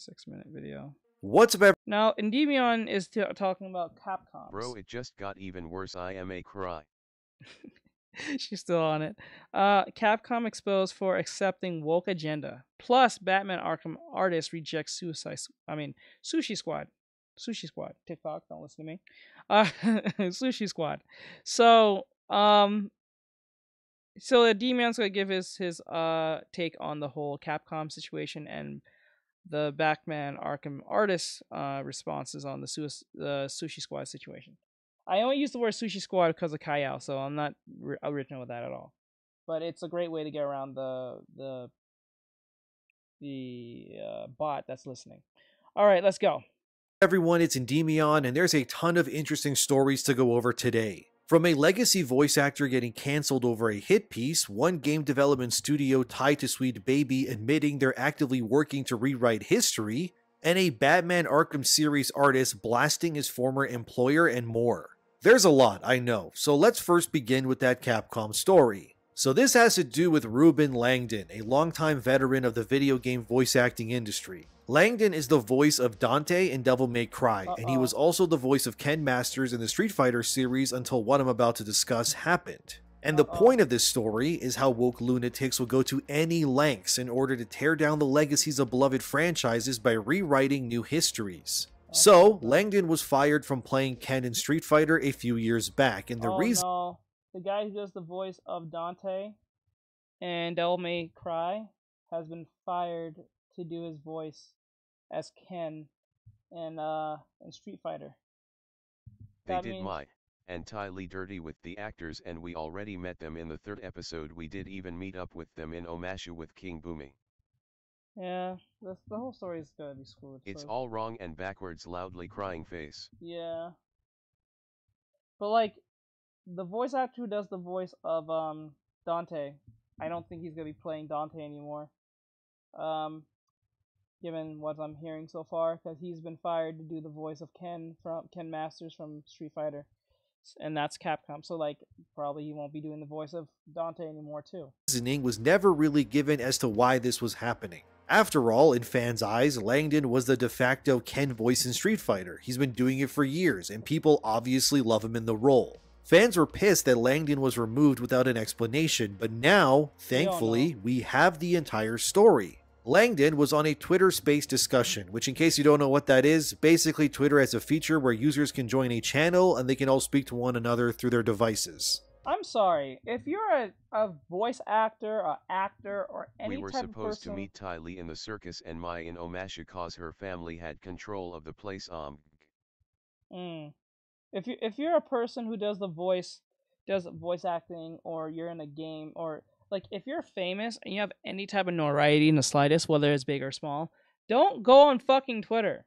Six minute video. What's up, Now, Endymion is t- talking about Capcom. Bro, it just got even worse. I am a cry. She's still on it. Uh, Capcom exposed for accepting woke agenda. Plus, Batman Arkham artist rejects Suicide. I mean, Sushi Squad. Sushi Squad. TikTok, don't listen to me. Uh, Sushi Squad. So, um, so the D-Man's gonna give his his uh take on the whole Capcom situation and the Batman Arkham artist uh responses on the the Sushi Squad situation. I only use the word Sushi Squad because of Kayao, so I'm not ri- original with that at all. But it's a great way to get around the the the uh, bot that's listening. All right, let's go. everyone? It's Endymion, and there's a ton of interesting stories to go over today. From a legacy voice actor getting cancelled over a hit piece, one game development studio tied to Sweet Baby admitting they're actively working to rewrite history, and a Batman Arkham series artist blasting his former employer and more. There's a lot, I know, so let's first begin with that Capcom story. So this has to do with Ruben Langdon, a longtime veteran of the video game voice acting industry. Langdon is the voice of Dante in Devil May Cry, and he was also the voice of Ken Masters in the Street Fighter series until what I'm about to discuss happened. And the Uh-oh. point of this story is how woke lunatics will go to any lengths in order to tear down the legacies of beloved franchises by rewriting new histories. So, Langdon was fired from playing Ken in Street Fighter a few years back, and the oh reason no, the guy who does the voice of Dante and Devil May Cry has been fired to do his voice as Ken in uh in Street Fighter. They That did means- my entirely dirty with the actors and we already met them in the third episode. We did even meet up with them in Omashu with King Bumi. Yeah, the the whole story is gonna be screwed. It's so- all wrong and backwards loudly crying face. Yeah. But like the voice actor who does the voice of um Dante, I don't think he's gonna be playing Dante anymore. Um given what I'm hearing so far, because he's been fired to do the voice of Ken from Ken Masters from Street Fighter. And that's Capcom. So like probably he won't be doing the voice of Dante anymore too. reasoning was never really given as to why this was happening. After all, in fans' eyes, Langdon was the de facto Ken voice in Street Fighter. He's been doing it for years, and people obviously love him in the role. Fans were pissed that Langdon was removed without an explanation, but now, thankfully, we have the entire story. Langdon was on a Twitter Space discussion, which, in case you don't know what that is, basically Twitter has a feature where users can join a channel and they can all speak to one another through their devices. I'm sorry if you're a, a voice actor, a actor, or any we were type of supposed person. to meet Ty Lee in the circus and Mai in Omashu cause her family had control of the place um Mm. If you if you're a person who does the voice, does voice acting, or you're in a game, or like if you're famous and you have any type of notoriety in the slightest, whether it's big or small, don't go on fucking Twitter.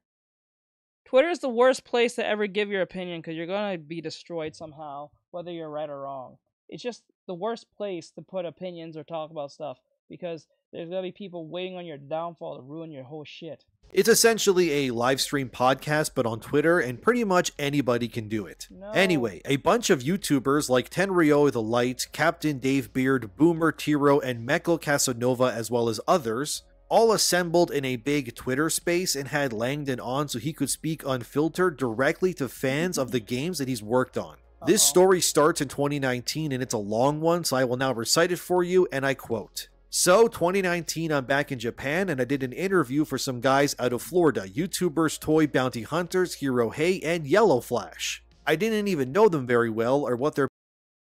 Twitter is the worst place to ever give your opinion because you're gonna be destroyed somehow, whether you're right or wrong. It's just the worst place to put opinions or talk about stuff because there's gonna be people waiting on your downfall to ruin your whole shit. It's essentially a live stream podcast, but on Twitter, and pretty much anybody can do it. No. Anyway, a bunch of YouTubers like Tenryo the Light, Captain Dave Beard, Boomer Tiro, and Mekko Casanova, as well as others, all assembled in a big Twitter space and had Langdon on so he could speak unfiltered directly to fans of the games that he's worked on. This Uh-oh. story starts in 2019 and it's a long one, so I will now recite it for you, and I quote. So, 2019, I'm back in Japan and I did an interview for some guys out of Florida YouTubers, toy bounty hunters, Hero Hey, and Yellow Flash. I didn't even know them very well or what their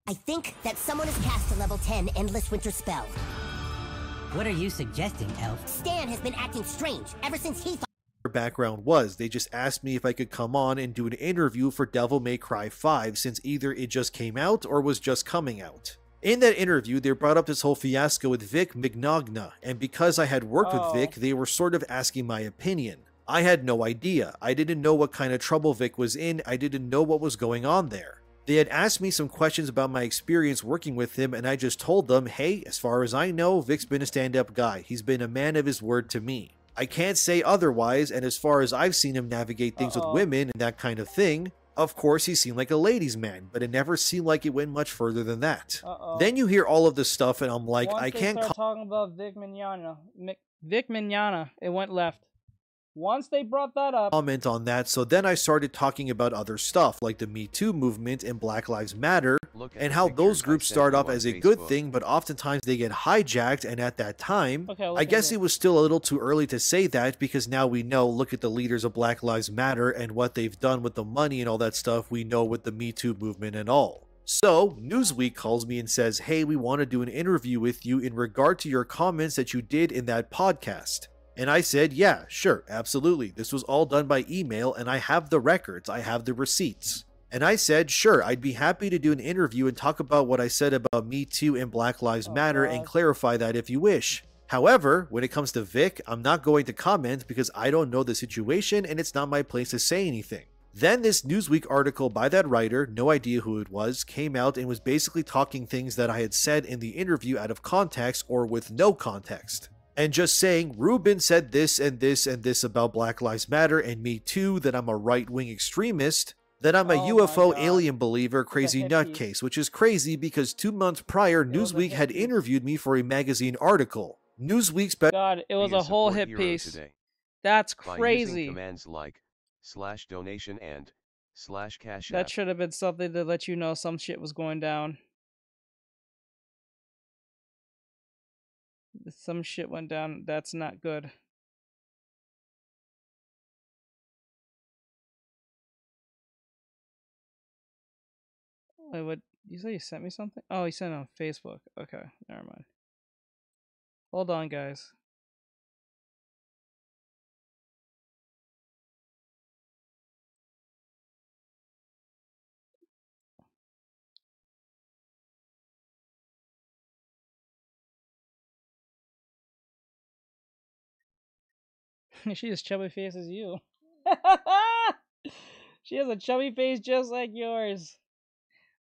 I think that someone has cast a level 10 Endless Winter spell. What are you suggesting, Elf? Stan has been acting strange ever since he background was. They just asked me if I could come on and do an interview for Devil May Cry 5 since either it just came out or was just coming out. In that interview, they brought up this whole fiasco with Vic Mignogna, and because I had worked Oh. with Vic, oh. they were sort of asking my opinion. I had no idea. I didn't know what kind of trouble Vic was in, I didn't know what was going on there. They had asked me some questions about my experience working with him, and I just told them, hey, as far as I know, Vic's been a stand up guy. He's been a man of his word to me. I can't say otherwise, and as far as I've seen him navigate things Uh-oh. with women and that kind of thing, of course he seemed like a ladies' man, but it never seemed like it went much further than that. Uh-oh. Then you hear all of this stuff, and I'm like, Once I can't start call talking about Vic Mignogna, Vic Mignogna, it went left. Once they brought that up, comment on that. So then I started talking about other stuff like the Me Too movement and Black Lives Matter Look and how those groups start off as a good thing, but oftentimes they get hijacked. And at that time, Okay, I'll I look guess it it. was still a little too early to say that because now we know, look at the leaders of Black Lives Matter and what they've done with the money and all that stuff we know with the Me Too movement and all. So, Newsweek calls me and says, Hey, we want to do an interview with you in regard to your comments that you did in that podcast. And I said, Yeah, sure, absolutely. This was all done by email, and I have the records, I have the receipts. And I said, Sure, I'd be happy to do an interview and talk about what I said about Me Too and Black Lives Oh, Matter and clarify that if you wish. However, when it comes to Vic, I'm not going to comment because I don't know the situation and it's not my place to say anything. Then this Newsweek article by that writer, no idea who it was, came out and was basically talking things that I had said in the interview out of context or with no context. And just saying, Ruben said this and this and this about Black Lives Matter and me too, that I'm a right wing extremist, that I'm a Oh UFO alien believer, crazy nutcase, which is crazy because two months prior, was Newsweek had interviewed me for a magazine article. Newsweek's be- God, it was Be a whole hit piece. today That's crazy. commands like slash donation and slash cash That app. should have been something to let you know some shit was going down. Some shit went down. That's not good. Wait, what? You say you sent me something? Oh, you sent it on Facebook. Okay, never mind. Hold on, guys. she has chubby face as you. she has a chubby face just like yours.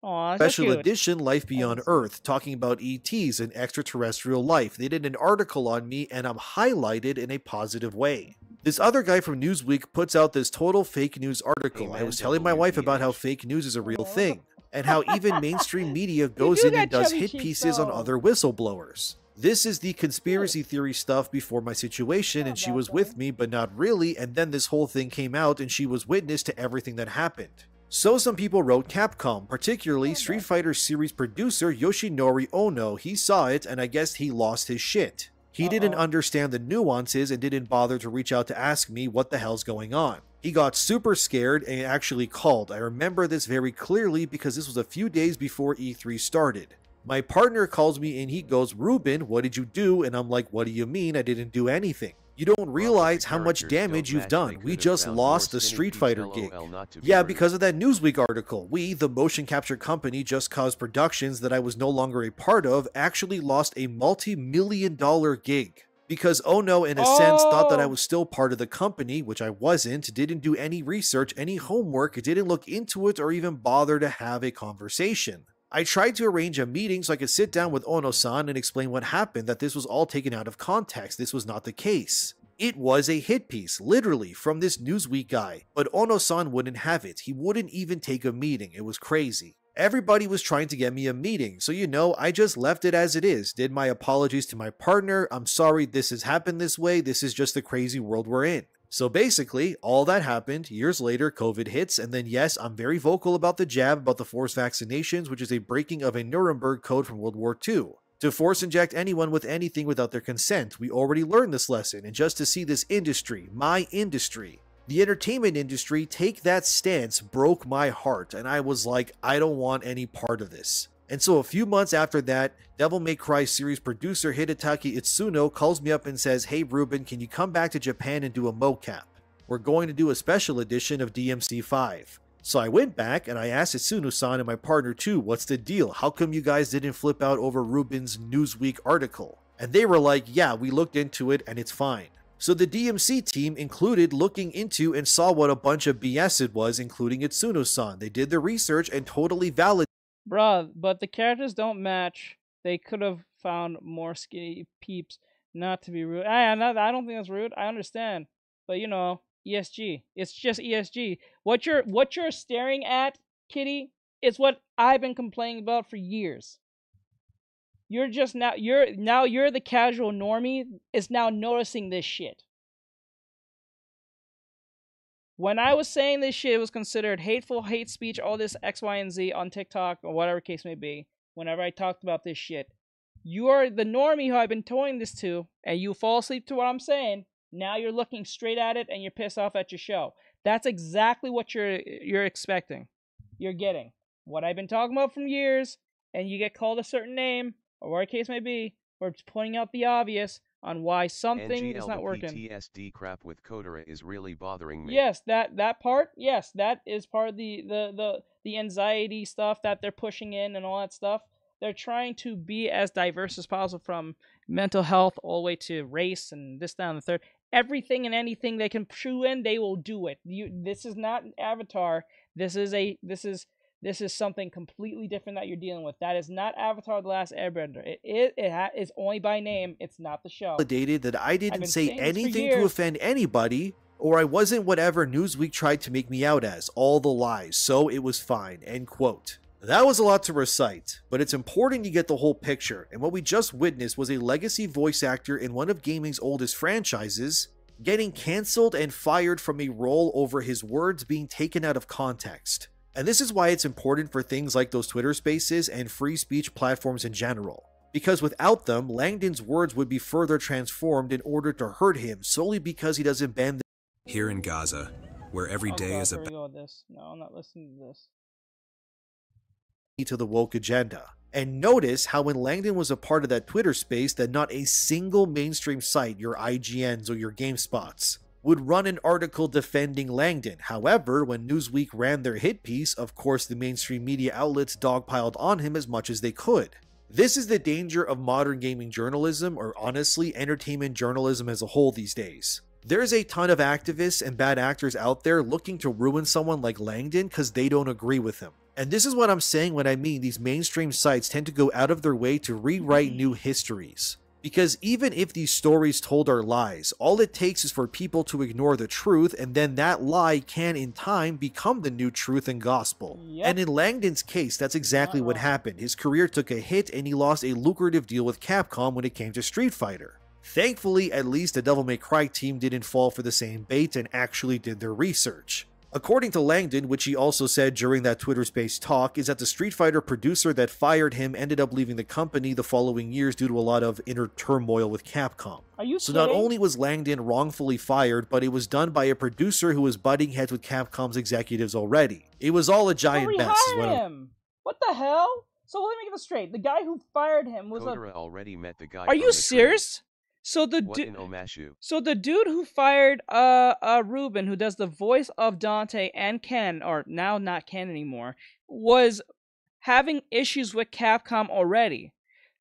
Aw, so special cute. edition Life Beyond Awesome. Earth, talking about ETs and extraterrestrial life. They did an article on me, and I'm highlighted in a positive way. This other guy from Newsweek puts out this total fake news article. I was telling my wife about how fake news is a real oh. thing, and how even mainstream media goes in and does hit cheeks, pieces on other whistleblowers. This is the conspiracy theory stuff before my situation, and she was with me, but not really, and then this whole thing came out, and she was witness to everything that happened. So some people wrote Capcom, particularly Street. Fighter series producer Yoshinori Ono. He saw it, and I guess he lost his shit. He didn't understand the nuances and didn't bother to reach out to ask me what the hell's going on. He got super scared and actually called. I remember this very clearly because this was a few days before E3 started. My partner calls me and he goes, Ruben, what did you do? And I'm like, what do you mean? I didn't do anything. You don't realize how much damage you've done. We just lost more the Street Fighter gig. not to be Yeah, because of that Newsweek article, we, the motion capture company Just Cause Productions that I was no longer a part of, actually lost a multi million dollar gig. Because oh Ono, in a sense, thought that I Oh. was still part of the company, which I wasn't, didn't do any research, any homework, didn't look into it, or even bother to have a conversation. I tried to arrange a meeting so I could sit down with Ono san and explain what happened, that this was all taken out of context. This was not the case. It was a hit piece, literally, from this Newsweek guy, but Ono san wouldn't have it. He wouldn't even take a meeting. It was crazy. Everybody was trying to get me a meeting, so you know, I just left it as it is. Did my apologies to my partner. I'm sorry this has happened this way. This is just the crazy world we're in. So basically, all that happened. Years later, COVID hits, and then yes, I'm very vocal about the jab, about the forced vaccinations, which is a breaking of a Nuremberg code from World War II. To force inject anyone with anything without their consent. We already learned this lesson, and just to see this industry, my industry, the entertainment industry take that stance broke my heart, and I was like, I don't want any part of this. And so a few months after that, Devil May Cry series producer Hideaki Itsuno calls me up and says, Hey Ruben, can you come back to Japan and do a mocap? We're going to do a special edition of DMC 5. So I went back and I asked Itsuno-san and my partner too, what's the deal? How come you guys didn't flip out over Ruben's Newsweek article? And they were like, yeah, we looked into it and it's fine. So the DMC team included looking into and saw what a bunch of BS it was, including Itsuno-san. They did the research and totally validated Bruh, but the characters don't match. They could have found more skinny peeps. Not to be rude. I, not- I don't think that's rude. I understand, but you know, ESG. It's just ESG. What you're what you're staring at, Kitty, is what I've been complaining about for years. You're just now you're now you're the casual normie is now noticing this shit. When I was saying this shit it was considered hateful, hate speech, all this X, Y, and Z on TikTok or whatever case may be, whenever I talked about this shit, you are the normie who I've been toying this to, and you fall asleep to what I'm saying. Now you're looking straight at it and you're pissed off at your show. That's exactly what you're you're expecting. You're getting what I've been talking about from years, and you get called a certain name or whatever case may be, or it's pointing out the obvious on why something is not the working. PTSD crap with Katara is really bothering me. Yes, that that part. Yes, that is part of the the the the anxiety stuff that they're pushing in and all that stuff. They're trying to be as diverse as possible from mental health all the way to race and this, down the third. Everything and anything they can chew in, they will do it. You, this is not Avatar. This is a this is this is something completely different that you're dealing with. That is not Avatar: The Last Airbender. It it, it ha- is only by name. It's not the show. validated that I didn't say saying this for anything to offend anybody, or I wasn't whatever Newsweek tried to make me out as, all the lies, so it was fine. End quote. That was a lot to recite, but it's important you get the whole picture, and what we just witnessed was a legacy voice actor in one of gaming's oldest franchises getting cancelled and fired from a role over his words being taken out of context. And this is why it's important for things like those Twitter spaces and free speech platforms in general. Because without them, Langdon's words would be further transformed in order to hurt him solely because he doesn't bend Here in Gaza, where every Oh, day God, is a here we go with this. No, I'm not listening to this. to the woke agenda. And notice how when Langdon was a part of that Twitter space that not a single mainstream site, your IGNs or your GameSpots, would run an article defending Langdon. However, when Newsweek ran their hit piece, of course the mainstream media outlets dogpiled on him as much as they could. This is the danger of modern gaming journalism, or honestly, entertainment journalism as a whole these days. There's a ton of activists and bad actors out there looking to ruin someone like Langdon because they don't agree with him. And this is what I'm saying when I mean these mainstream sites tend to go out of their way to rewrite mm-hmm. new histories. Because even if these stories told are lies, all it takes is for people to ignore the truth, and then that lie can, in time, become the new truth and gospel. Yep. And in Langdon's case, that's exactly what happened. His career took a hit, and he lost a lucrative deal with Capcom when it came to Street Fighter. Thankfully, at least the Devil May Cry team didn't fall for the same bait and actually did their research. According to Langdon, which he also said during that Twitter space talk, is that the Street Fighter producer that fired him ended up leaving the company the following years due to a lot of inner turmoil with Capcom. Are you So not only was Langdon wrongfully fired, but it was done by a producer who was butting heads with Capcom's executives already. It was all a Who giant mess. is rehired what I'm- him? What the hell? So let me get this straight. The guy who fired him was a. Already met the guy. Are you the train. serious? So the dude. So the dude who fired uh uh Ruben, who does the voice of Dante and Ken, or now not Ken anymore, was having issues with Capcom already.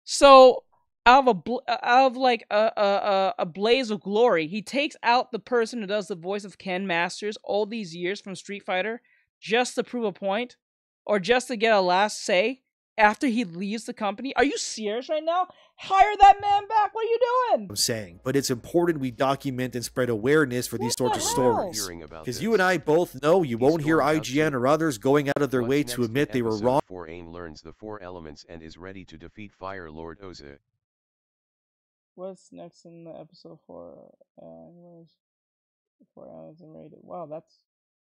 So out of a bl- uh, out of like a, a a a blaze of glory, he takes out the person who does the voice of Ken Masters all these years from Street Fighter just to prove a point, or just to get a last say after he leaves the company. Are you serious right now? Hire that man back. What are you doing? I'm saying, but it's important we document and spread awareness for these What sorts the of stories. Because you and I both know you He's won't hear IGN or others going out of their way to admit they were wrong. four Aang learns the four elements and is ready to defeat Fire Lord Ozai. What's next in the episode for uh anyways four hours and rated? Wow, that's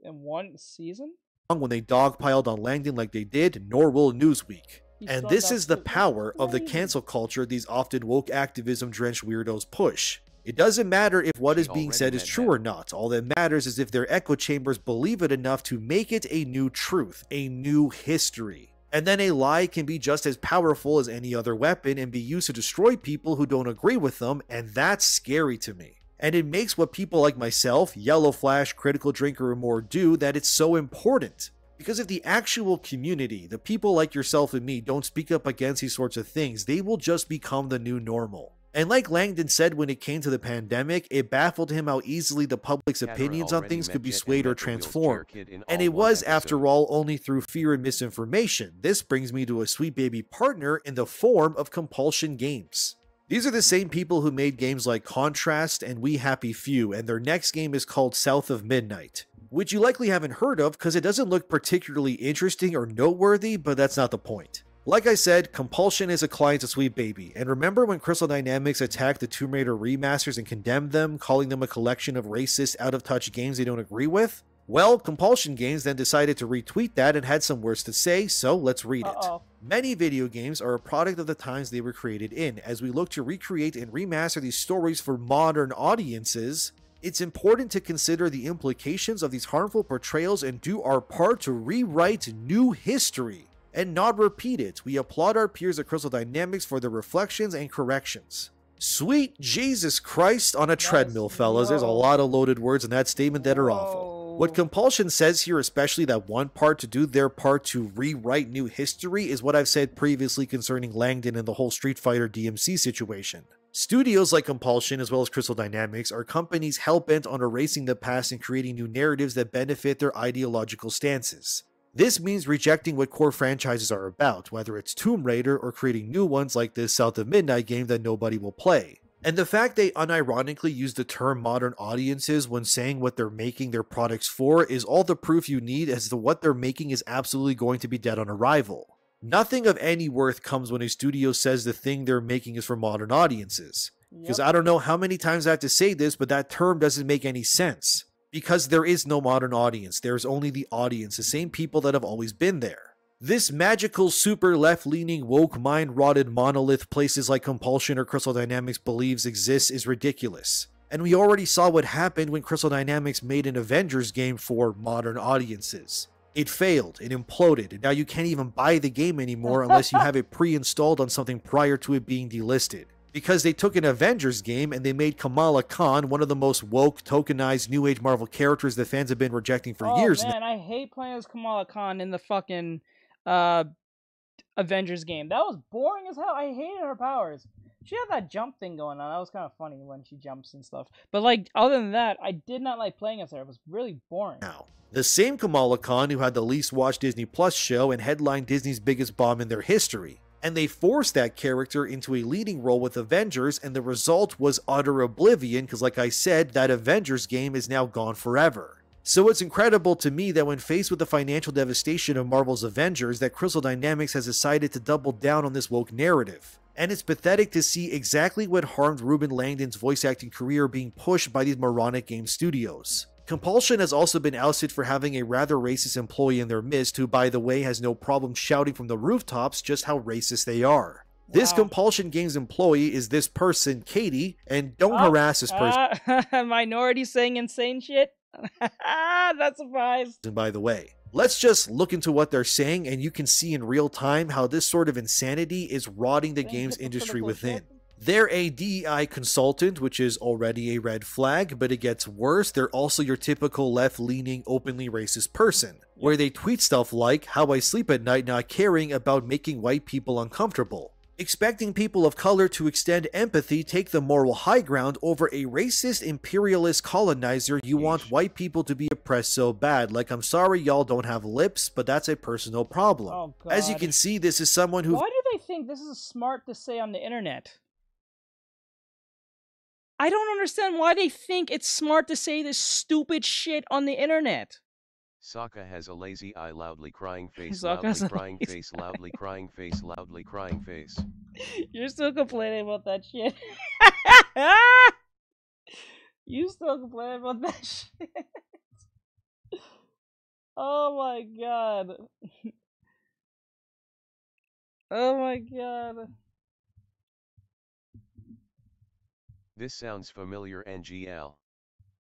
in one season? When they dogpiled on Langdon like they did, nor will Newsweek. He And this is the power of the cancel culture these often woke activism drenched weirdos push. It doesn't matter if what She is being said is true that. or not. All that matters is if their echo chambers believe it enough to make it a new truth, a new history. And then a lie can be just as powerful as any other weapon and be used to destroy people who don't agree with them, and that's scary to me. And it makes what people like myself, Yellow Flash, Critical Drinker, and more do that it's so important. Because if the actual community, the people like yourself and me, don't speak up against these sorts of things, they will just become the new normal. And like Langdon said when it came to the pandemic, it baffled him how easily the public's opinions on things could be swayed or met the Wheels transformed. Chair Kid in And it was, after all, only through fear and misinformation. This brings me to a sweet baby partner in the form of Compulsion Games. These are the same people who made games like Contrast and We Happy Few, and their next game is called South of Midnight, which you likely haven't heard of because it doesn't look particularly interesting or noteworthy, but that's not the point. Like I said, Compulsion is a client to Sweet Baby, and remember when Crystal Dynamics attacked the Tomb Raider remasters and condemned them, calling them a collection of racist, out of touch games they don't agree with? Well, Compulsion Games then decided to retweet that and had some words to say, so let's read it. Uh-oh. Many video games are a product of the times they were created in. As we look to recreate and remaster these stories for modern audiences, it's important to consider the implications of these harmful portrayals and do our part to rewrite new history and not repeat it. We applaud our peers at Crystal Dynamics for their reflections and corrections. Sweet Jesus Christ on a treadmill, fellas. There's a lot of loaded words in that statement that are awful. What oh. compulsion says here, especially that one part to do their part to rewrite new history, is what I've said previously concerning Langdon and the whole Street Fighter DMC situation. Studios like Compulsion, as well as Crystal Dynamics, are companies hell bent on erasing the past and creating new narratives that benefit their ideological stances. This means rejecting what core franchises are about, whether it's Tomb Raider or creating new ones like this South of Midnight game that nobody will play. And the fact they unironically use the term modern audiences when saying what they're making their products for is all the proof you need as to what they're making is absolutely going to be dead on arrival. Nothing of any worth comes when a studio says the thing they're making is for modern audiences. Because Yep. I don't know how many times I have to say this, but that term doesn't make any sense. Because there is no modern audience, there's only the audience, the same people that have always been there. This magical, super left leaning, woke, mind rotted monolith places like Compulsion or Crystal Dynamics believes exists is ridiculous. And we already saw what happened when Crystal Dynamics made an Avengers game for modern audiences. It failed, it imploded, and now you can't even buy the game anymore unless you have it pre installed on something prior to it being delisted. Because they took an Avengers game and they made Kamala Khan one of the most woke, tokenized New Age Marvel characters that fans have been rejecting for oh, years now. man, I hate playing as Kamala Khan in the fucking uh Avengers game. That was boring as hell. I hated her powers. She had that jump thing going on. That was kind of funny when she jumps and stuff. But like other than that, I did not like playing as her. It was really boring. now. The same Kamala Khan who had the least watched Disney Plus show and headlined Disney's biggest bomb in their history. And they forced that character into a leading role with Avengers, and the result was utter oblivion because, like I said, that Avengers game is now gone forever. So it's incredible to me that when faced with the financial devastation of Marvel's Avengers, that Crystal Dynamics has decided to double down on this woke narrative. And it's pathetic to see exactly what harmed Ruben Langdon's voice acting career being pushed by these moronic game studios. Compulsion has also been ousted for having a rather racist employee in their midst who, by the way, has no problem shouting from the rooftops just how racist they are. This Compulsion Games employee is this person, Katie, and don't Oh, harass this person, Uh, minority saying insane shit. Not surprised. And by the way. Let's just look into what they're saying, and you can see in real time how this sort of insanity is rotting the games industry within. They're a DEI consultant, which is already a red flag, but it gets worse. They're also your typical left leaning, openly racist person, where they tweet stuff like, How I sleep at night not caring about making white people uncomfortable. Expecting people of color to extend empathy take the moral high ground over a racist imperialist colonizer you mm. want white people to be oppressed so bad. Like, I'm sorry y'all don't have lips, but that's a personal problem. Oh, As you can see, this is someone who Why do they think this is smart to say on the internet? I don't understand why they think it's smart to say this stupid shit on the internet. Sokka has a lazy eye, loudly crying face, Sokka has loudly crying face, loudly crying face, loudly crying face. You're still complaining about that shit. you still complaining about that shit. oh my god. oh my god. This sounds familiar, NGL.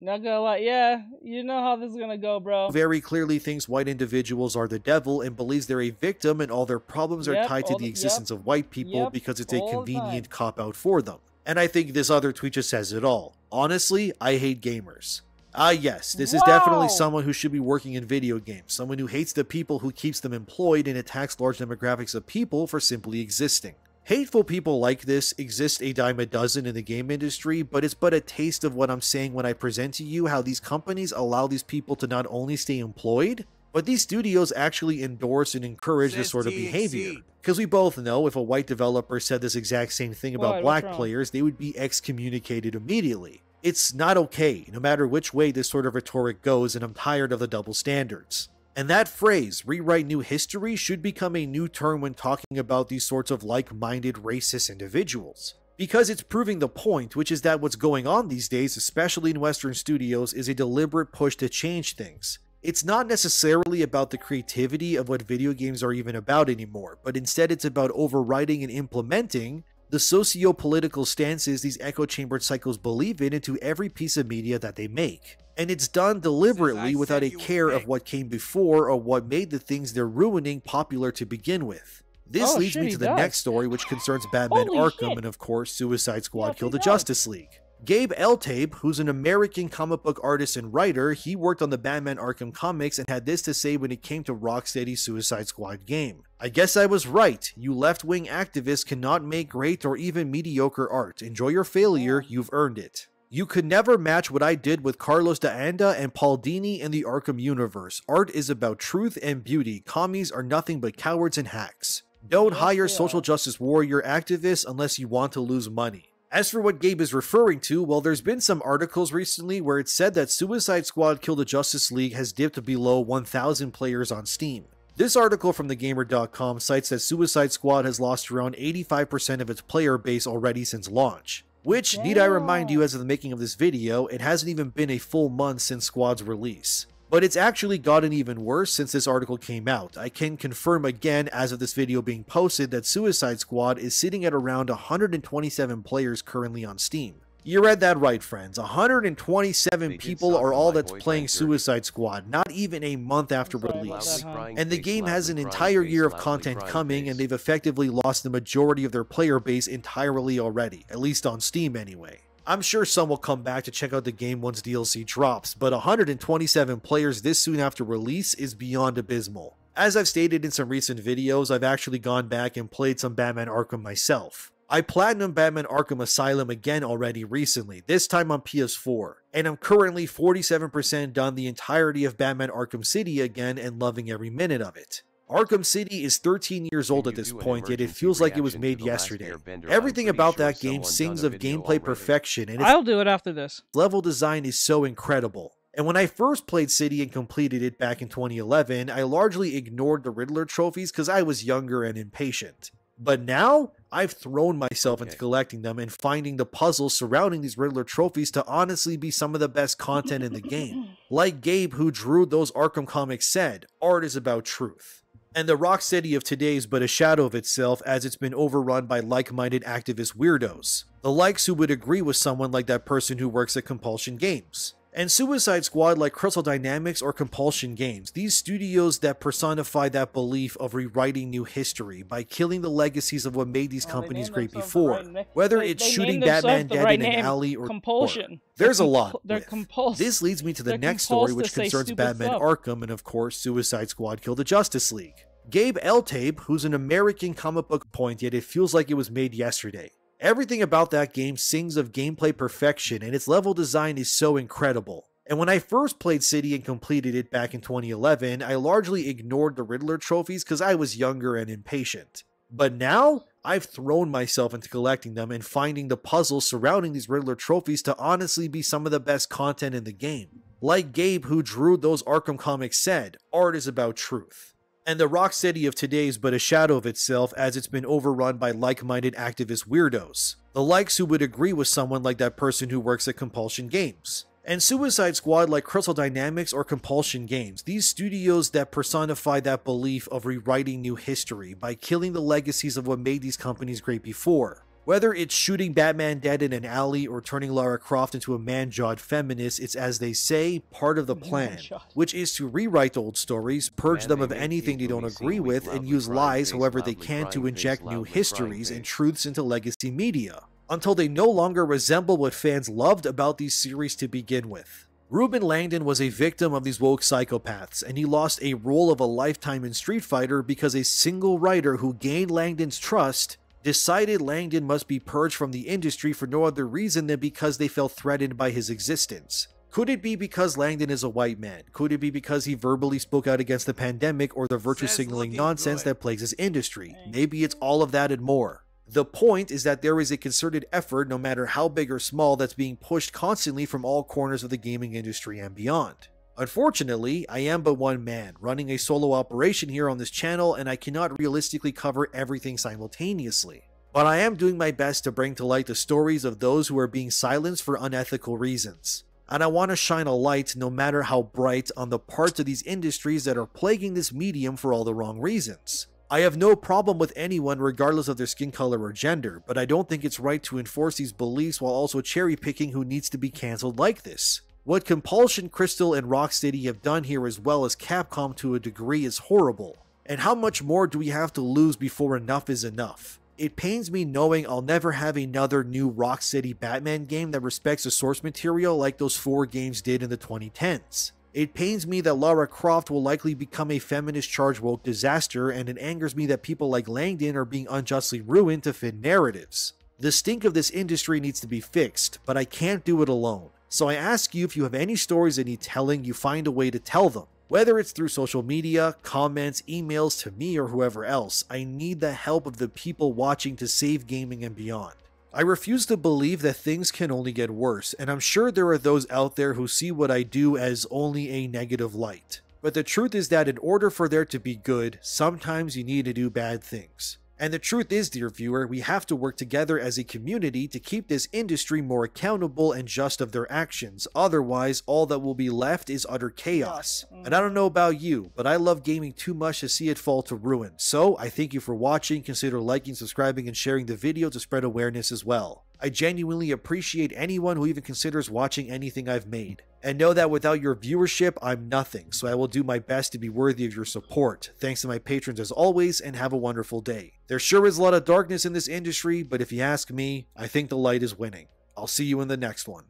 Not gonna lie, yeah, you know how this is gonna go, bro. very clearly thinks white individuals are the devil and believes they're a victim and all their problems are Yep, tied to the the- existence of white people yep, because it's a convenient cop out for them. And I think this other tweet just says it all. Honestly, I hate gamers. Ah, yes, this is definitely someone who should be working in video games, someone who hates the people who keeps them employed and attacks large demographics of people for simply existing. Hateful people like this exist a dime a dozen in the game industry, but it's but a taste of what I'm saying when I present to you how these companies allow these people to not only stay employed, but these studios actually endorse and encourage this sort of behavior. Because we both know if a white developer said this exact same thing about What? black players, they would be excommunicated immediately. It's not okay, no matter which way this sort of rhetoric goes, and I'm tired of the double standards. And that phrase, rewrite new history, should become a new term when talking about these sorts of like minded racist individuals. Because it's proving the point, which is that what's going on these days, especially in Western studios, is a deliberate push to change things. It's not necessarily about the creativity of what video games are even about anymore, but instead it's about overriding and implementing the socio political stances these echo chambered cycles believe in into every piece of media that they make. And it's done deliberately without a care of what came before or what made the things they're ruining popular to begin with. This Oh, leads shit, me to the does. next story, which concerns Batman Holy Arkham shit. and, of course, Suicide Squad Yes, Kill the does. Justice League. Gabe Eltaeb, who's an American comic book artist and writer, he worked on the Batman Arkham comics and had this to say when it came to Rocksteady's Suicide Squad game. I guess I was right. You left wing activists cannot make great or even mediocre art. Enjoy your failure, you've earned it. You could never match what I did with Carlos de Anda and Paul Dini in the Arkham universe. Art is about truth and beauty. Commies are nothing but cowards and hacks. Don't hire social justice warrior activists unless you want to lose money. As for what Gabe is referring to, well, there's been some articles recently where it said that Suicide Squad Kill the Justice League has dipped below 1,000 players on Steam. This article from thegamer.com cites that Suicide Squad has lost around 85% of its player base already since launch. Which, need I remind you, as of the making of this video, it hasn't even been a full month since Squad's release. But it's actually gotten even worse since this article came out. I can confirm again, as of this video being posted, that Suicide Squad is sitting at around 127 players currently on Steam. You read that right, friends. 127 They people are all that's playing Frank Dirty. Suicide Squad, not even a month after Sorry release. And the game has an entire year of content coming, and they've effectively lost the majority of their player base entirely already, at least on Steam anyway. I'm sure some will come back to check out the game once DLC drops, but 127 players this soon after release is beyond abysmal. As I've stated in some recent videos, I've actually gone back and played some Batman Arkham myself. I platinum Batman Arkham Asylum again already recently, this time on PS4, and I'm currently 47% done the entirety of Batman Arkham City again and loving every minute of it. Arkham City is 13 years old at this point, yet it feels like it was made yesterday. Everything about sure that game sings of gameplay already. perfection, and its I'll do it after this. level design is so incredible. And when I first played City and completed it back in 2011, I largely ignored the Riddler trophies because I was younger and impatient. But now, I've thrown myself into Okay. collecting them and finding the puzzles surrounding these Riddler trophies to honestly be some of the best content in the game. Like Gabe, who drew those Arkham comics, said, art is about truth. And the Rocksteady of today is but a shadow of itself as it's been overrun by like minded activist weirdos. The likes who would agree with someone like that person who works at Compulsion Games. And Suicide Squad, like Crystal Dynamics or Compulsion Games, these studios that personify that belief of rewriting new history by killing the legacies of what made these Oh, they companies great before, right whether they- it's they shooting Batman dead right in an alley or compulsion. or. There's a lot. they're compulsed- This leads me to the they're next story, which concerns Batman stuff. Arkham and, of course, Suicide Squad Kill the Justice League. Gabe Eltaeb, who's an American comic book point, yet it feels like it was made yesterday. Everything about that game sings of gameplay perfection, and its level design is so incredible. And when I first played City and completed it back in 2011, I largely ignored the Riddler trophies because I was younger and impatient. But now, I've thrown myself into collecting them and finding the puzzles surrounding these Riddler trophies to honestly be some of the best content in the game. Like Gabe, who drew those Arkham comics, said, art is about truth. And the Rocksteady of today is but a shadow of itself as it's been overrun by like minded activist weirdos. The likes who would agree with someone like that person who works at Compulsion Games. And Suicide Squad, like Crystal Dynamics or Compulsion Games, these studios that personify that belief of rewriting new history by killing the legacies of what made these companies great before. Whether it's shooting Batman dead in an alley or turning Lara Croft into a man-jawed feminist, it's as they say, part of the plan, which is to rewrite old stories, purge Man, them of anything they don't agree with, and use lies however they can to inject new histories and truths into legacy media, until they no longer resemble what fans loved about these series to begin with. Ruben Langdon was a victim of these woke psychopaths, and he lost a role of a lifetime in Street Fighter because a single writer who gained Langdon's trust decided Langdon must be purged from the industry for no other reason than because they felt threatened by his existence. Could it be because Langdon is a white man? Could it be because he verbally spoke out against the pandemic or the virtue Says signaling nonsense good. that plagues his industry? Maybe it's all of that and more. The point is that there is a concerted effort, no matter how big or small, that's being pushed constantly from all corners of the gaming industry and beyond. Unfortunately, I am but one man, running a solo operation here on this channel, and I cannot realistically cover everything simultaneously. But I am doing my best to bring to light the stories of those who are being silenced for unethical reasons. And I want to shine a light, no matter how bright, on the parts of these industries that are plaguing this medium for all the wrong reasons. I have no problem with anyone regardless of their skin color or gender, but I don't think it's right to enforce these beliefs while also cherry picking who needs to be cancelled like this. What Compulsion, Crystal, and Rocksteady have done here as well as Capcom to a degree is horrible. And how much more do we have to lose before enough is enough? It pains me knowing I'll never have another new Rocksteady Batman game that respects the source material like those four games did in the 2010s. It pains me that Lara Croft will likely become a feminist charged woke disaster, and it angers me that people like Langdon are being unjustly ruined to fit narratives. The stink of this industry needs to be fixed, but I can't do it alone. So I ask you if you have any stories that need telling, you find a way to tell them. Whether it's through social media, comments, emails to me, or whoever else, I need the help of the people watching to save gaming and beyond. I refuse to believe that things can only get worse, and I'm sure there are those out there who see what I do as only a negative light. But the truth is that in order for there to be good, sometimes you need to do bad things. And the truth is, dear viewer, we have to work together as a community to keep this industry more accountable and just of their actions. Otherwise, all that will be left is utter chaos. Mm. And I don't know about you, but I love gaming too much to see it fall to ruin. So, I thank you for watching. Consider liking, subscribing, and sharing the video to spread awareness as well. I genuinely appreciate anyone who even considers watching anything I've made. And know that without your viewership, I'm nothing, so I will do my best to be worthy of your support. Thanks to my patrons as always, and have a wonderful day. There sure is a lot of darkness in this industry, but if you ask me, I think the light is winning. I'll see you in the next one.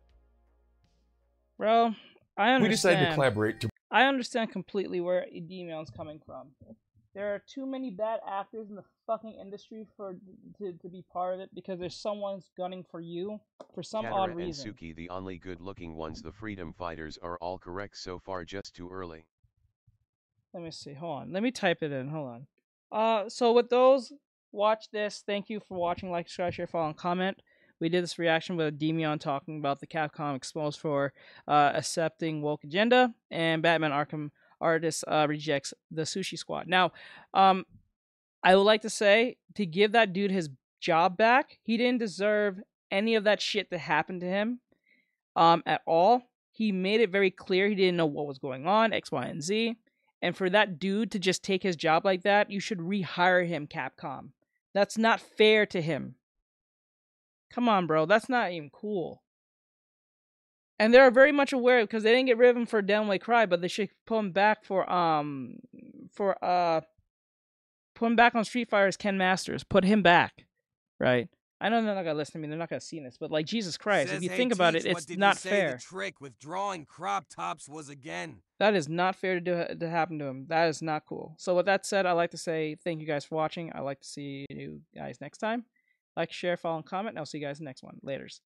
Bro, I understand. We decided to collaborate to I understand completely where Demion's coming from. There are too many bad actors in the fucking industry for to, to be part of it because there's someone's gunning for you for some Katara odd and reason. Suki the only good looking ones the freedom fighters are all correct so far just too early. Let me see. Hold on. Let me type it in. Hold on. Uh, so with those, watch this. Thank you for watching. Like, subscribe, share, follow, and comment. We did this reaction with Demion talking about the Capcom exposed for uh, accepting woke agenda, and Batman Arkham artist uh, rejects the Sushi Squad. Now, um, I would like to say to give that dude his job back. He didn't deserve any of that shit that happened to him um, at all. He made it very clear he didn't know what was going on, X, Y, and Z. And for that dude to just take his job like that, you should rehire him, Capcom. That's not fair to him. Come on, bro. That's not even cool. And they're very much aware because they didn't get rid of him for May Cry, but they should put him back for um for uh put him back on Street Fighter as Ken Masters. Put him back, right? I know they're not gonna listen to me. They're not gonna see this, but like Jesus Christ, Says if you Hey think about it, it's not fair. The trick with drawing crop tops was again. That is not fair to do to happen to him. That is not cool. So with that said, I'd like to say thank you guys for watching. I'd like to see you guys next time. Like, share, follow, and comment, and I'll see you guys next one. Laters.